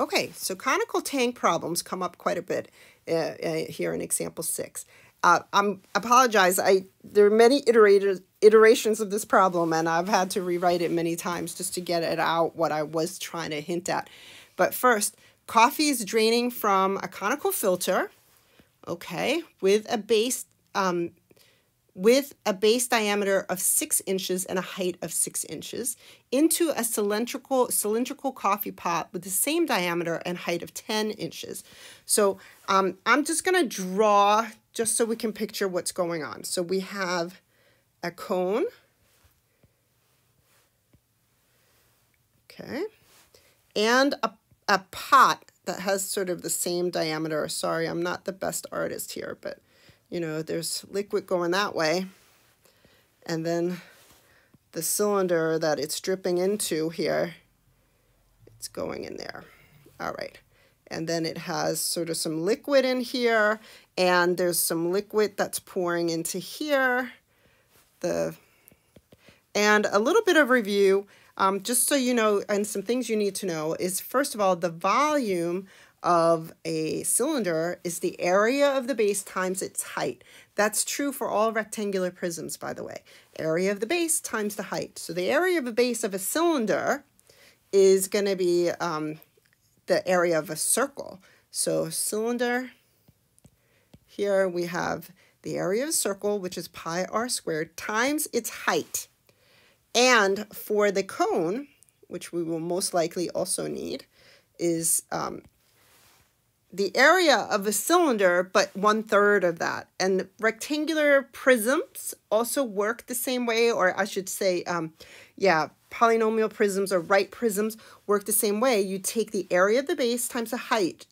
Okay, so conical tank problems come up quite a bit uh, uh, here in example six. Uh, I'm apologize. I there are many iterators, iterations of this problem, and I've had to rewrite it many times just to get it out what I was trying to hint at. But first, coffee is draining from a conical filter, okay, with a base um, with a base diameter of six inches and a height of six inches into a cylindrical cylindrical coffee pot with the same diameter and height of 10 inches. So um, I'm just going to draw just so we can picture what's going on. So we have a cone. Okay. And a, a pot that has sort of the same diameter. Sorry, I'm not the best artist here, but you know, there's liquid going that way. And then the cylinder that it's dripping into here, it's going in there. All right. And then it has sort of some liquid in here, and there's some liquid that's pouring into here. The And a little bit of review, um, just so you know, and some things you need to know is, first of all, the volume of a cylinder is the area of the base times its height. That's true for all rectangular prisms, by the way. Area of the base times the height. So the area of the base of a cylinder is going to be um, the area of a circle. So cylinder, here we have the area of a circle, which is pi r squared, times its height. And for the cone, which we will most likely also need, is um, the area of a cylinder, but one third of that. And rectangular prisms also work the same way, or I should say, um, yeah, polynomial prisms or right prisms work the same way. You take the area of the base times the height,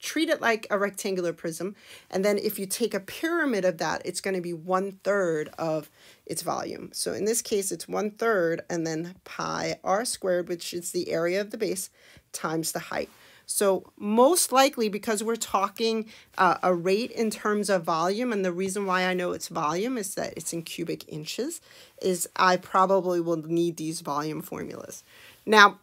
treat it like a rectangular prism, and then if you take a pyramid of that, it's going to be one third of its volume. So in this case, it's one third, and then pi r squared, which is the area of the base, times the height. So most likely because we're talking uh, a rate in terms of volume, and the reason why I know it's volume is that it's in cubic inches, is I probably will need these volume formulas. Now,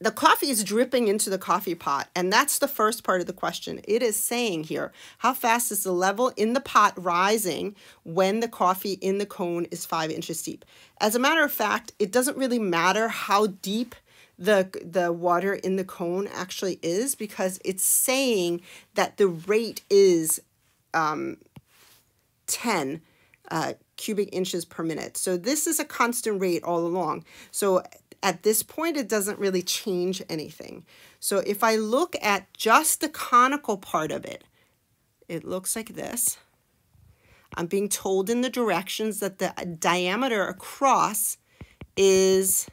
the coffee is dripping into the coffee pot, and that's the first part of the question. It is saying here, how fast is the level in the pot rising when the coffee in the cone is five inches deep? As a matter of fact, it doesn't really matter how deep the the water in the cone actually is because it's saying that the rate is um, 10 uh, cubic inches per minute. So this is a constant rate all along. So at this point, it doesn't really change anything. So if I look at just the conical part of it, it looks like this. I'm being told in the directions that the diameter across is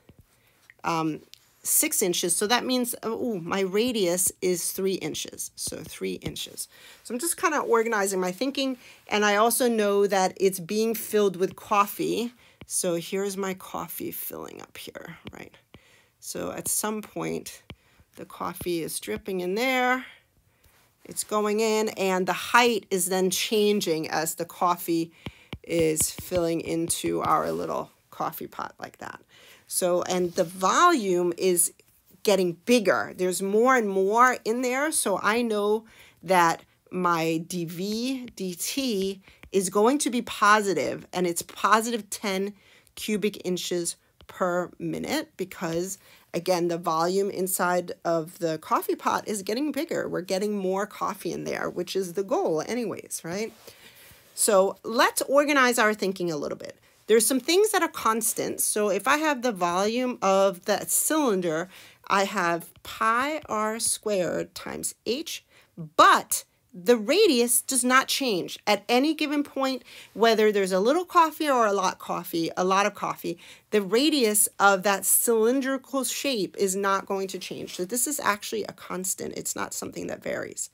um, six inches. So that means, oh, my radius is three inches. So three inches. So I'm just kind of organizing my thinking. And I also know that it's being filled with coffee. So here's my coffee filling up here, right? So at some point, the coffee is dripping in there. It's going in and the height is then changing as the coffee is filling into our little coffee pot like that. So, and the volume is getting bigger. There's more and more in there. So I know that my dV dt is going to be positive and it's positive 10 cubic inches per minute because again the volume inside of the coffee pot is getting bigger we're getting more coffee in there which is the goal anyways right so let's organize our thinking a little bit there's some things that are constant. So if I have the volume of that cylinder, I have pi r squared times h, but the radius does not change at any given point, whether there's a little coffee or a lot coffee, a lot of coffee, the radius of that cylindrical shape is not going to change. So this is actually a constant. It's not something that varies.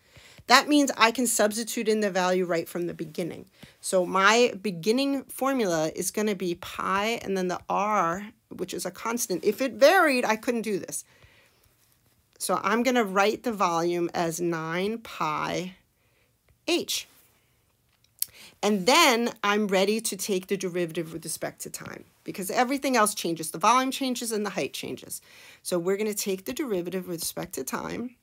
That means I can substitute in the value right from the beginning. So my beginning formula is going to be pi and then the r, which is a constant. If it varied, I couldn't do this. So I'm going to write the volume as 9 pi h. And then I'm ready to take the derivative with respect to time because everything else changes. The volume changes and the height changes. So we're going to take the derivative with respect to time.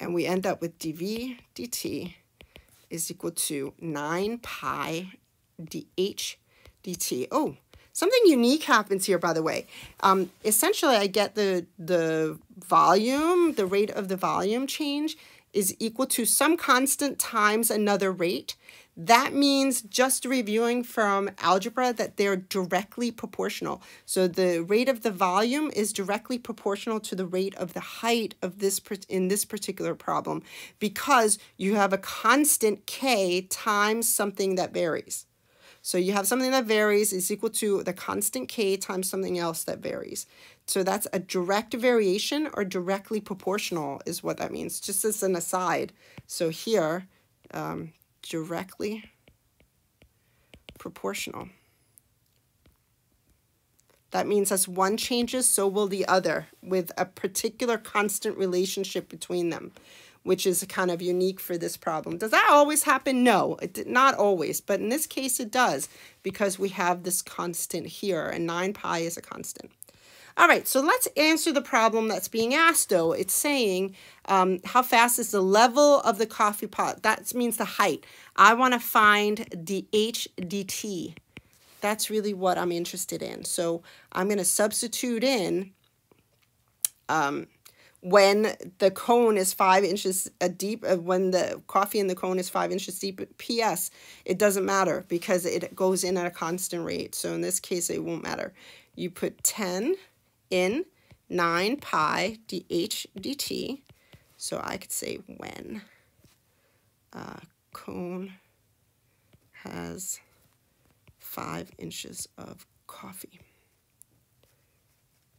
And we end up with dv dt is equal to 9 pi dh dt. Oh, something unique happens here, by the way. Um, essentially, I get the, the volume, the rate of the volume change is equal to some constant times another rate. That means just reviewing from algebra that they're directly proportional. So the rate of the volume is directly proportional to the rate of the height of this in this particular problem because you have a constant k times something that varies. So you have something that varies is equal to the constant k times something else that varies. So that's a direct variation or directly proportional is what that means, just as an aside. So here, um, directly proportional. That means as one changes, so will the other, with a particular constant relationship between them which is kind of unique for this problem. Does that always happen? No, it did not always, but in this case it does because we have this constant here and 9 pi is a constant. All right, so let's answer the problem that's being asked though. It's saying um, how fast is the level of the coffee pot? That means the height. I want to find the h dt. That's really what I'm interested in. So I'm going to substitute in um, when the cone is five inches deep, uh, when the coffee in the cone is five inches deep, P.S., it doesn't matter because it goes in at a constant rate. So in this case, it won't matter. You put 10 in 9 pi dh dt. So I could say when uh, cone has five inches of coffee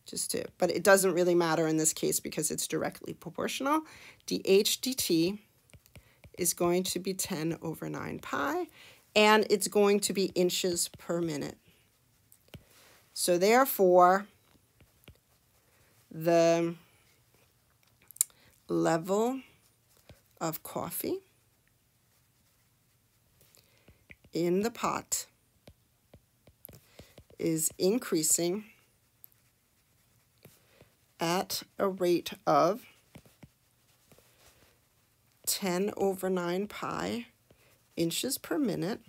just to, but it doesn't really matter in this case because it's directly proportional. dh dt is going to be 10 over 9 pi, and it's going to be inches per minute. So therefore, the level of coffee in the pot is increasing at a rate of 10 over 9 pi inches per minute.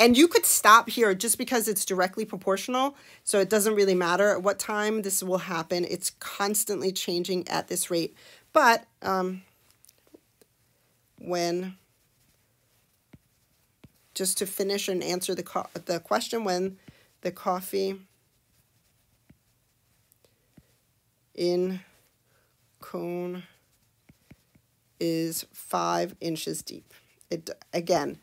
And you could stop here just because it's directly proportional, so it doesn't really matter at what time this will happen. It's constantly changing at this rate. But um, when, just to finish and answer the, the question, when the coffee in cone is five inches deep. It Again,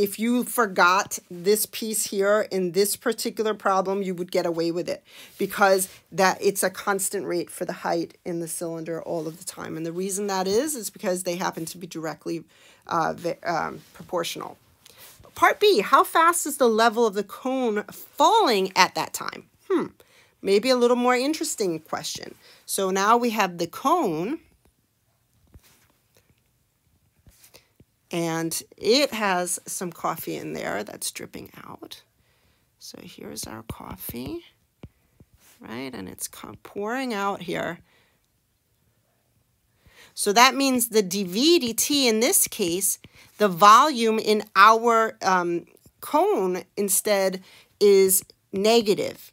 if you forgot this piece here in this particular problem, you would get away with it because that it's a constant rate for the height in the cylinder all of the time. And the reason that is, is because they happen to be directly uh, um, proportional. Part B, how fast is the level of the cone falling at that time? Hmm, maybe a little more interesting question. So now we have the cone. And it has some coffee in there that's dripping out. So here's our coffee, right? And it's pouring out here. So that means the dV dt in this case, the volume in our um, cone instead is negative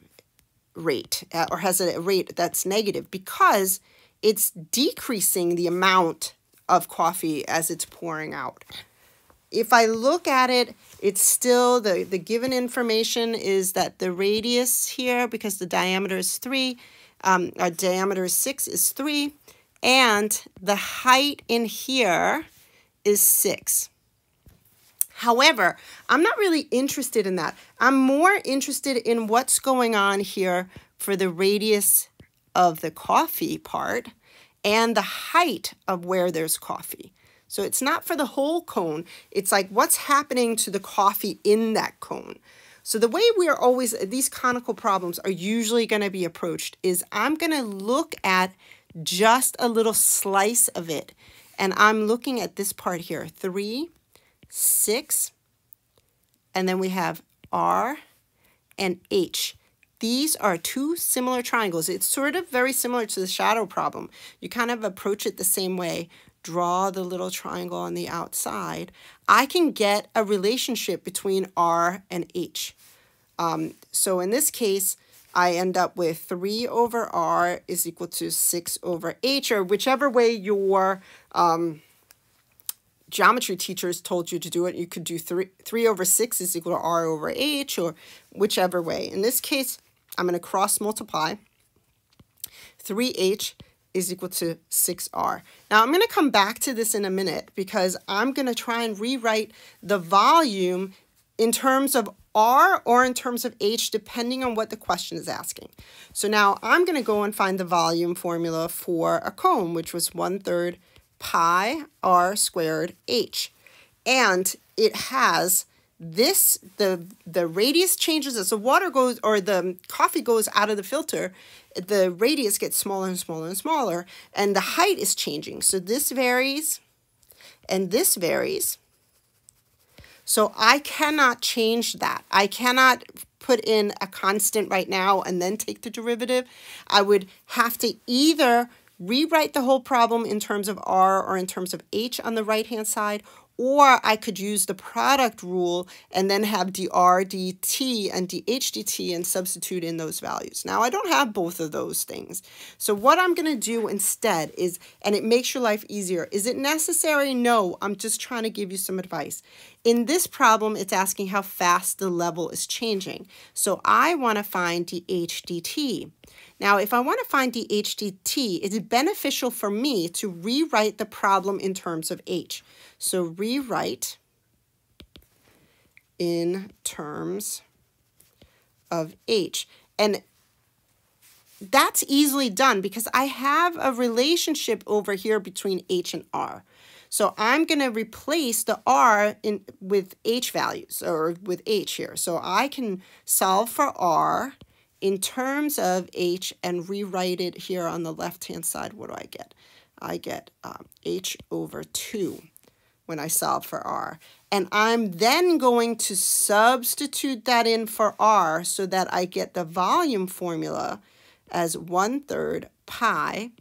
rate uh, or has a rate that's negative because it's decreasing the amount of coffee as it's pouring out. If I look at it, it's still, the, the given information is that the radius here, because the diameter is 3, um, our diameter is 6, is 3, and the height in here is 6. However, I'm not really interested in that. I'm more interested in what's going on here for the radius of the coffee part and the height of where there's coffee. So it's not for the whole cone. It's like what's happening to the coffee in that cone. So the way we are always, these conical problems are usually going to be approached is I'm going to look at just a little slice of it. And I'm looking at this part here, 3, 6, and then we have R and H. These are two similar triangles. It's sort of very similar to the shadow problem. You kind of approach it the same way. Draw the little triangle on the outside. I can get a relationship between R and H. Um, so in this case, I end up with 3 over R is equal to 6 over H, or whichever way your um, geometry teachers told you to do it. You could do 3, 3 over 6 is equal to R over H, or whichever way. In this case, I'm going to cross multiply. 3h is equal to 6r. Now I'm going to come back to this in a minute because I'm going to try and rewrite the volume in terms of r or in terms of h depending on what the question is asking. So now I'm going to go and find the volume formula for a cone which was 1 third pi r squared h. And it has this the the radius changes as the water goes or the coffee goes out of the filter the radius gets smaller and smaller and smaller and the height is changing. So this varies and this varies. So I cannot change that. I cannot put in a constant right now and then take the derivative. I would have to either rewrite the whole problem in terms of r or in terms of h on the right hand side or I could use the product rule and then have dr dt and dh dt and substitute in those values. Now, I don't have both of those things. So what I'm going to do instead is, and it makes your life easier, is it necessary? No, I'm just trying to give you some advice. In this problem, it's asking how fast the level is changing. So I want to find dh dt. Now, if I want to find dh dt, it's beneficial for me to rewrite the problem in terms of h. So rewrite in terms of H. And that's easily done because I have a relationship over here between H and R. So I'm going to replace the R in with H values or with H here. So I can solve for R in terms of H and rewrite it here on the left-hand side. What do I get? I get um, H over 2 when I solve for r. And I'm then going to substitute that in for r so that I get the volume formula as 1 third pi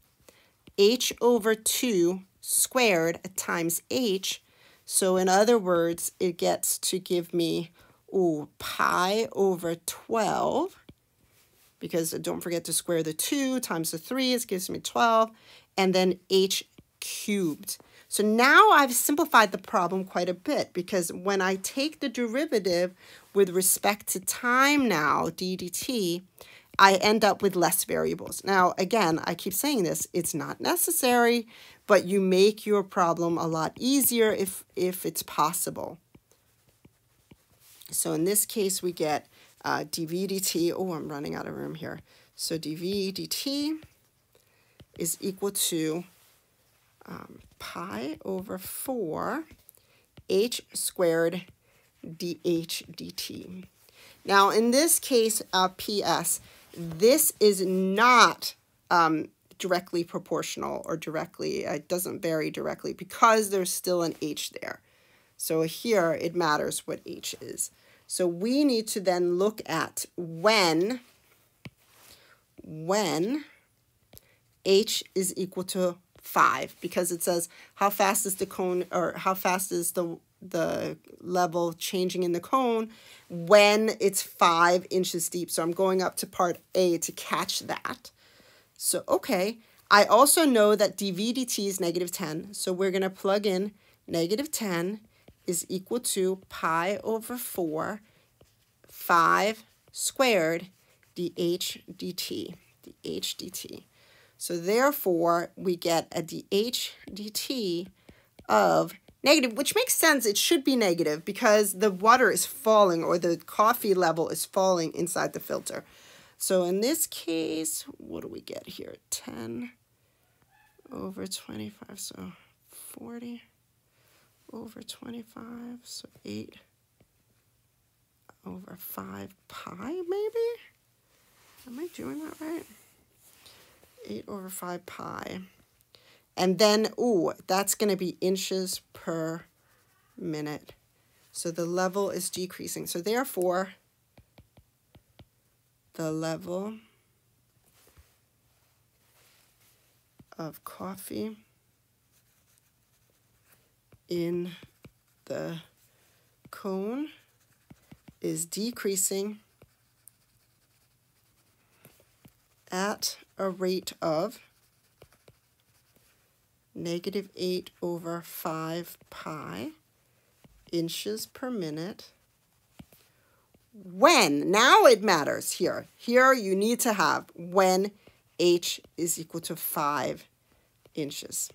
h over 2 squared times h. So in other words, it gets to give me ooh, pi over 12 because don't forget to square the 2 times the 3, it gives me 12, and then h cubed. So now I've simplified the problem quite a bit because when I take the derivative with respect to time now, d dt, I end up with less variables. Now, again, I keep saying this, it's not necessary, but you make your problem a lot easier if, if it's possible. So in this case, we get uh, dv dt. Oh, I'm running out of room here. So dv dt is equal to um, pi over 4 h squared dh dt. Now, in this case, uh, PS, this is not um, directly proportional or directly, it doesn't vary directly because there's still an h there. So here it matters what h is. So we need to then look at when, when h is equal to 5 because it says how fast is the cone or how fast is the the level changing in the cone when it's 5 inches deep. So I'm going up to part A to catch that. So, okay. I also know that dv dt is negative 10. So we're going to plug in negative 10 is equal to pi over 4, 5 squared dh dt, dh dt. So therefore, we get a dH dt of negative, which makes sense. It should be negative because the water is falling or the coffee level is falling inside the filter. So in this case, what do we get here? 10 over 25, so 40 over 25, so 8 over 5 pi, maybe? Am I doing that right? 8 over 5 pi. And then, ooh, that's going to be inches per minute. So the level is decreasing. So therefore, the level of coffee in the cone is decreasing at a rate of negative 8 over 5 pi inches per minute. When, now it matters here. Here you need to have when h is equal to 5 inches.